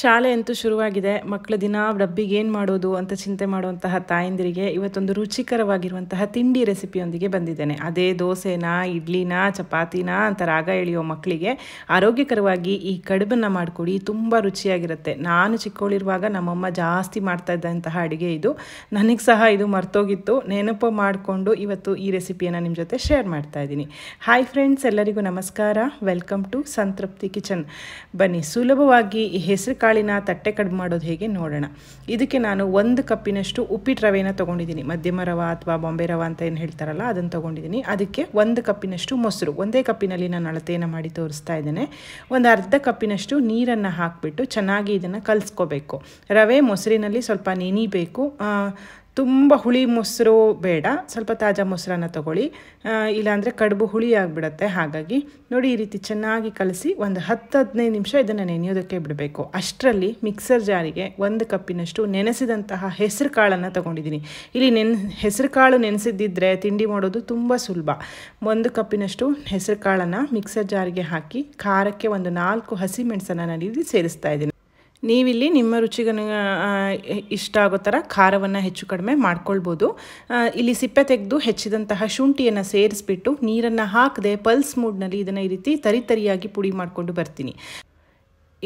ಶಾಲೆ ಅಂತೂ ಶುರುವಾಗಿದೆ. ಮಕ್ಕಳು ದಿನ ಡಬ್ಬಿಗೆ ಏನು ಮಾಡೋದು ಅಂತ ಚಿಂತೆ ಮಾಡುವಂತಹ ತಾಯಂದಿರಿಗೆ ಇವತ್ತೊಂದು ರುಚಿಕರವಾಗಿರುವಂತಹ ತಿಂಡಿ ರೆಸಿಪಿಯೊಂದಿಗೆ ಬಂದಿದ್ದೇನೆ. ಅದೇ ದೋಸೆನಾ, ಇಡ್ಲಿನಾ, ಚಪಾತಿನಾ ಅಂತ ರಾಗ ಎಳೆಯೋ ಮಕ್ಕಳಿಗೆ ಆರೋಗ್ಯಕರವಾಗಿ ಈ ಕಡುಬನ್ನು ಮಾಡಿಕೊಡಿ ತುಂಬ ರುಚಿಯಾಗಿರುತ್ತೆ. ನಾನು ಚಿಕ್ಕವಳಿರುವಾಗ ನಮ್ಮಮ್ಮ ಜಾಸ್ತಿ ಮಾಡ್ತಾ ಇದ್ದಂತಹ ಅಡುಗೆ ಇದು. ನನಗೆ ಸಹ ಇದು ಮರ್ತೋಗಿತ್ತು. ನೆನಪು ಮಾಡಿಕೊಂಡು ಇವತ್ತು ಈ ರೆಸಿಪಿಯನ್ನು ನಿಮ್ಮ ಜೊತೆ ಶೇರ್ ಮಾಡ್ತಾ ಇದ್ದೀನಿ. ಹಾಯ್ ಫ್ರೆಂಡ್ಸ್ ಎಲ್ಲರಿಗೂ ನಮಸ್ಕಾರ. Welcome to Santrupti kitchen. ಬನ್ನಿ, ಸುಲಭವಾಗಿ ಈ ಹೆಸರು ಕಾಳಿನ ತಟ್ಟೆ ಕಡಿಮೆ ಮಾಡೋದು ಹೇಗೆ ನೋಡೋಣ. ಇದಕ್ಕೆ ನಾನು ಒಂದು ಕಪ್ಪಿನಷ್ಟು ಉಪ್ಪಿಟ್ಟು ರವೆನ ತೊಗೊಂಡಿದ್ದೀನಿ. ಮಧ್ಯಮ ರವ ಅಥವಾ ಬಾಂಬೆ ರವ ಅಂತ ಏನು ಹೇಳ್ತಾರಲ್ಲ, ಅದನ್ನು ತೊಗೊಂಡಿದ್ದೀನಿ. ಅದಕ್ಕೆ ಒಂದು ಕಪ್ಪಿನಷ್ಟು ಮೊಸರು. ಒಂದೇ ಕಪ್ಪಿನಲ್ಲಿ ನಾನು ಅಳತೆಯನ್ನು ಮಾಡಿ ತೋರಿಸ್ತಾ ಇದ್ದೇನೆ. ಒಂದು ಅರ್ಧ ಕಪ್ಪಿನಷ್ಟು ನೀರನ್ನು ಹಾಕಿಬಿಟ್ಟು ಚೆನ್ನಾಗಿ ಇದನ್ನು ಕಲಿಸ್ಕೋಬೇಕು. ರವೆ ಮೊಸರಿನಲ್ಲಿ ಸ್ವಲ್ಪ ನೆನಿಬೇಕು ತುಂಬ ಹುಳಿ ಮೊಸರು ಬೇಡ, ಸ್ವಲ್ಪ ತಾಜಾ ಮೊಸರನ್ನ ತೊಗೊಳ್ಳಿ. ಇಲ್ಲಾಂದರೆ ಕಡುಬು ಹುಳಿ ಆಗಿಬಿಡುತ್ತೆ. ಹಾಗಾಗಿ ನೋಡಿ ಈ ರೀತಿ ಚೆನ್ನಾಗಿ ಕಲಸಿ ಒಂದು ಹತ್ತು ಹದಿನೈದು ನಿಮಿಷ ಇದನ್ನು ನೆನೆಯೋದಕ್ಕೆ ಬಿಡಬೇಕು. ಅಷ್ಟರಲ್ಲಿ ಮಿಕ್ಸರ್ ಜಾರಿಗೆ ಒಂದು ಕಪ್ಪಿನಷ್ಟು ನೆನೆಸಿದಂತಹ ಹೆಸರು ಕಾಳನ್ನು ತೊಗೊಂಡಿದ್ದೀನಿ. ಇಲ್ಲಿ ನೆನ್, ಹೆಸರು ಕಾಳು ನೆನೆಸಿದ್ದಿದ್ರೆ ತಿಂಡಿ ಮಾಡೋದು ತುಂಬ ಸುಲಭ. ಒಂದು ಕಪ್ಪಿನಷ್ಟು ಹೆಸರು ಕಾಳನ್ನು ಮಿಕ್ಸರ್ ಜಾರಿಗೆ ಹಾಕಿ ಖಾರಕ್ಕೆ ಒಂದು ನಾಲ್ಕು ಹಸಿ ಮೆಣಸನ್ನು ನಾನು ಇಲ್ಲಿ ಸೇರಿಸ್ತಾ ಇದ್ದೀನಿ. ನೀವಿಲ್ಲಿ ನಿಮ್ಮ ರುಚಿಗೆ ಇಷ್ಟ ಆಗೋ ಥರ ಖಾರವನ್ನು ಹೆಚ್ಚು ಕಡಿಮೆ ಮಾಡ್ಕೊಳ್ಬೋದು. ಇಲ್ಲಿ ಸಿಪ್ಪೆ ತೆಗೆದು ಹೆಚ್ಚಿದಂತಹ ಶುಂಠಿಯನ್ನು ಸೇರಿಸ್ಬಿಟ್ಟು ನೀರನ್ನು ಹಾಕದೆ ಪಲ್ಸ್ ಮೂಡ್ನಲ್ಲಿ ಇದನ್ನು ಈ ರೀತಿ ತರಿತರಿಯಾಗಿ ಪುಡಿ ಮಾಡಿಕೊಂಡು ಬರ್ತೀನಿ.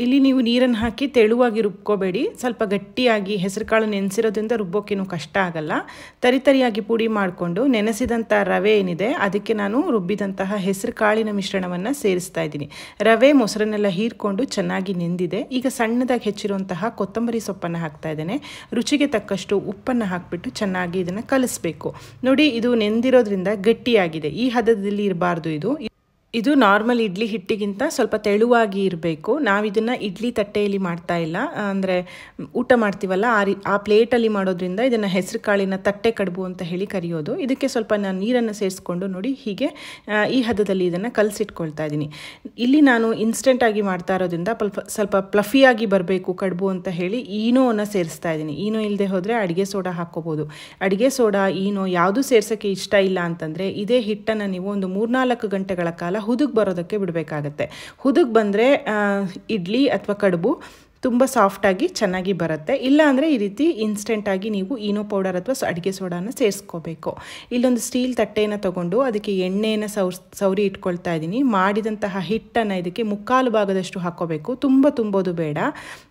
ಇಲ್ಲಿ ನೀವು ನೀರನ್ನು ಹಾಕಿ ತೆಳುವಾಗಿ ರುಬ್ಕೋಬೇಡಿ. ಸ್ವಲ್ಪ ಗಟ್ಟಿಯಾಗಿ ಹೆಸರುಕಾಳು ನೆನೆಸಿರೋದ್ರಿಂದ ರುಬ್ಬೋಕ್ಕೇನು ಕಷ್ಟ ಆಗಲ್ಲ. ತರಿ ತರಿಯಾಗಿ ಪುಡಿ ಮಾಡಿಕೊಂಡು ನೆನೆಸಿದಂಥ ರವೆ ಏನಿದೆ, ಅದಕ್ಕೆ ನಾನು ರುಬ್ಬಿದಂತಹ ಹೆಸರುಕಾಳಿನ ಮಿಶ್ರಣವನ್ನು ಸೇರಿಸ್ತಾ ಇದ್ದೀನಿ. ರವೆ ಮೊಸರನ್ನೆಲ್ಲ ಹೀರ್ಕೊಂಡು ಚೆನ್ನಾಗಿ ನೆಂದಿದೆ. ಈಗ ಸಣ್ಣದಾಗಿ ಹೆಚ್ಚಿರುವಂತಹ ಕೊತ್ತಂಬರಿ ಸೊಪ್ಪನ್ನು ಹಾಕ್ತಾ ಇದ್ದೇನೆ. ರುಚಿಗೆ ತಕ್ಕಷ್ಟು ಉಪ್ಪನ್ನು ಹಾಕಿಬಿಟ್ಟು ಚೆನ್ನಾಗಿ ಇದನ್ನು ಕಲಿಸ್ಬೇಕು. ನೋಡಿ, ಇದು ನೆಂದಿರೋದ್ರಿಂದ ಗಟ್ಟಿಯಾಗಿದೆ. ಈ ಹದದಲ್ಲಿ ಇರಬಾರ್ದು ಇದು. ಇದು ನಾರ್ಮಲ್ ಇಡ್ಲಿ ಹಿಟ್ಟಿಗಿಂತ ಸ್ವಲ್ಪ ತೆಳುವಾಗಿ ಇರಬೇಕು. ನಾವು ಇದನ್ನು ಇಡ್ಲಿ ತಟ್ಟೆಯಲ್ಲಿ ಮಾಡ್ತಾ ಇಲ್ಲ. ಅಂದರೆ ಊಟ ಮಾಡ್ತೀವಲ್ಲ, ಆ ರೀ, ಆ ಪ್ಲೇಟಲ್ಲಿ ಮಾಡೋದ್ರಿಂದ ಇದನ್ನು ಹೆಸರು ಕಾಳಿನ ತಟ್ಟೆ ಕಡುಬು ಅಂತ ಹೇಳಿ ಕರೆಯೋದು. ಇದಕ್ಕೆ ಸ್ವಲ್ಪ ನಾನು ನೀರನ್ನು ಸೇರಿಸ್ಕೊಂಡು ನೋಡಿ ಹೀಗೆ ಈ ಹದದಲ್ಲಿ ಇದನ್ನು ಕಲಸಿಟ್ಕೊಳ್ತಾ ಇದ್ದೀನಿ ಇಲ್ಲಿ ನಾನು ಇನ್ಸ್ಟೆಂಟಾಗಿ ಮಾಡ್ತಾ ಇರೋದ್ರಿಂದ ಸ್ವಲ್ಪ ಸ್ವಲ್ಪ ಪ್ಲಫಿಯಾಗಿ ಬರಬೇಕು ಕಡುಬು ಅಂತ ಹೇಳಿ ಈನೋವನ್ನು ಸೇರಿಸ್ತಾ ಇದ್ದೀನಿ ಈನೋ ಇಲ್ಲದೆ ಹೋದರೆ ಅಡುಗೆ ಸೋಡಾ ಹಾಕ್ಕೋಬೋದು. ಅಡುಗೆ ಸೋಡಾ, ಈನೋ ಯಾವುದು ಸೇರ್ಸೋಕ್ಕೆ ಇಷ್ಟ ಇಲ್ಲ ಅಂತಂದರೆ ಇದೇ ಹಿಟ್ಟನ್ನು ನೀವು ಒಂದು ಮೂರ್ನಾಲ್ಕು ಗಂಟೆಗಳ ಕಾಲ ಹುದುಗ್ ಬರೋದಕ್ಕೆ ಬಿಡಬೇಕಾಗತ್ತೆ. ಹುದುಗ್ ಬಂದರೆ ಇಡ್ಲಿ ಅಥವಾ ಕಡುಬು ತುಂಬ ಸಾಫ್ಟಾಗಿ ಚೆನ್ನಾಗಿ ಬರುತ್ತೆ. ಇಲ್ಲ ಅಂದರೆ ಈ ರೀತಿ ಇನ್ಸ್ಟೆಂಟಾಗಿ ನೀವು ಈನೋ ಪೌಡರ್ ಅಥವಾ ಅಡುಗೆ ಸೋಡಾನ ಸೇರಿಸ್ಕೋಬೇಕು. ಇಲ್ಲೊಂದು ಸ್ಟೀಲ್ ತಟ್ಟೆಯನ್ನು ತೊಗೊಂಡು ಅದಕ್ಕೆ ಎಣ್ಣೆಯನ್ನು ಸೌರ್, ಸೌರಿ ಇಟ್ಕೊಳ್ತಾ ಇದ್ದೀನಿ. ಮಾಡಿದಂತಹ ಹಿಟ್ಟನ್ನು ಇದಕ್ಕೆ ಮುಕ್ಕಾಲು ಭಾಗದಷ್ಟು ಹಾಕ್ಕೋಬೇಕು. ತುಂಬ ತುಂಬೋದು ಬೇಡ.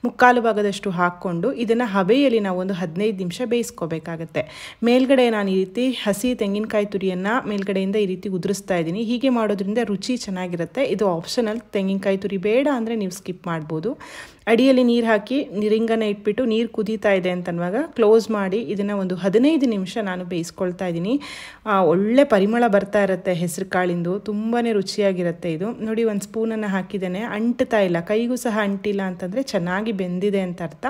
ಮುಕ್ಕಾಲು ಭಾಗದಷ್ಟು ಹಾಕ್ಕೊಂಡು ಇದನ್ನು ಹಬೆಯಲ್ಲಿ ನಾವು ಒಂದು ಹದಿನೈದು ನಿಮಿಷ ಬೇಯಿಸ್ಕೋಬೇಕಾಗತ್ತೆ. ಮೇಲ್ಗಡೆ ನಾನು ಈ ರೀತಿ ಹಸಿ ತೆಂಗಿನಕಾಯಿ ತುರಿಯನ್ನು ಮೇಲ್ಗಡೆಯಿಂದ ಈ ರೀತಿ ಉದುರಿಸ್ತಾ ಇದ್ದೀನಿ. ಹೀಗೆ ಮಾಡೋದ್ರಿಂದ ರುಚಿ ಚೆನ್ನಾಗಿರುತ್ತೆ. ಇದು ಆಪ್ಷನಲ್ ತೆಂಗಿನಕಾಯಿ ತುರಿ ಬೇಡ ಅಂದರೆ ನೀವು ಸ್ಕಿಪ್ ಮಾಡ್ಬೋದು. ಅಡಿಯಲ್ಲಿ ನೀರು ಹಾಕಿ ರಿಂಗನ್ನು ಇಟ್ಬಿಟ್ಟು ನೀರು ಕುದೀತಾ ಇದೆ ಅಂತನ್ನುವಾಗ ಕ್ಲೋಸ್ ಮಾಡಿ ಇದನ್ನು ಒಂದು ಹದಿನೈದು ನಿಮಿಷ ನಾನು ಬೇಯಿಸ್ಕೊಳ್ತಾ ಇದ್ದೀನಿ. ಒಳ್ಳೆ ಪರಿಮಳ ಬರ್ತಾ ಇರುತ್ತೆ ಹೆಸರು ಕಾಳಿಂದು. ತುಂಬಾ ರುಚಿಯಾಗಿರುತ್ತೆ ಇದು. ನೋಡಿ, ಒಂದು ಸ್ಪೂನನ್ನು ಹಾಕಿದ್ದೇನೆ. ಅಂಟ್ತಾ ಇಲ್ಲ. ಕೈಗೂ ಸಹ ಅಂಟಿಲ್ಲ ಅಂತಂದರೆ ಚೆನ್ನಾಗಿ ಬೆಂದಿದೆ ಅಂತ ಅರ್ಥ.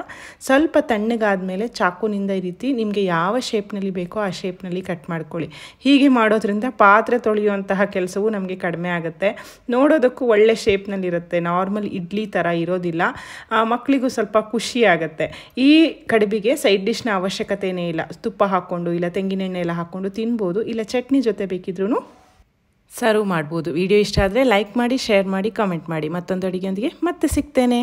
ಸ್ವಲ್ಪ ತಣ್ಣಗಾದಮೇಲೆ ಚಾಕುನಿಂದ ಈ ರೀತಿ ನಿಮಗೆ ಯಾವ ಶೇಪ್ನಲ್ಲಿ ಬೇಕೋ ಆ ಶೇಪ್ನಲ್ಲಿ ಕಟ್ ಮಾಡ್ಕೊಳ್ಳಿ. ಹೀಗೆ ಮಾಡೋದ್ರಿಂದ ಪಾತ್ರೆ ತೊಳೆಯುವಂತಹ ಕೆಲಸವು ನಮಗೆ ಕಡಿಮೆ ಆಗುತ್ತೆ. ನೋಡೋದಕ್ಕೂ ಒಳ್ಳೆ ಶೇಪ್ನಲ್ಲಿರುತ್ತೆ ನಾರ್ಮಲ್ ಇಡ್ಲಿ ಥರ ಇರೋದಿಲ್ಲ. ಮಕ್ಕಳಿಗೂ ಸ್ವಲ್ಪ ಖುಷಿ ಆಗುತ್ತೆ. ಈ ಕಡುಬಿಗೆ ಸೈಡ್ ಡಿಶ್ನ ಅವಶ್ಯಕತೆಯೇ ಇಲ್ಲ. ತುಪ್ಪ ಹಾಕ್ಕೊಂಡು ಇಲ್ಲ ತೆಂಗಿನೆಣ್ಣೆ ಎಲ್ಲ ಹಾಕ್ಕೊಂಡು ತಿನ್ಬೋದು, ಇಲ್ಲ ಚಟ್ನಿ ಜೊತೆ ಬೇಕಿದ್ರೂ ಸರ್ವ್ ಮಾಡ್ಬೋದು. ವಿಡಿಯೋ ಇಷ್ಟ ಆದರೆ ಲೈಕ್ ಮಾಡಿ ಶೇರ್ ಮಾಡಿ ಕಾಮೆಂಟ್ ಮಾಡಿ. ಮತ್ತೊಂದು ಅಡುಗೆಯೊಂದಿಗೆ ಮತ್ತೆ ಸಿಗ್ತೇನೆ.